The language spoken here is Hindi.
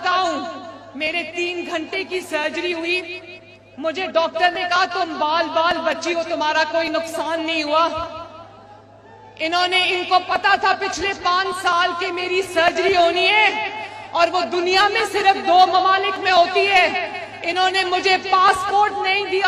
बताऊँ, मेरे तीन घंटे की सर्जरी हुई। मुझे डॉक्टर ने कहा, तुम बाल बाल बच्ची हो, तुम्हारा कोई नुकसान नहीं हुआ। इन्होंने इनको पता था, पिछले पाँच साल के मेरी सर्जरी होनी है, और वो दुनिया में सिर्फ़ दो ममालिक में होती है। इन्होंने मुझे पासपोर्ट नहीं दिया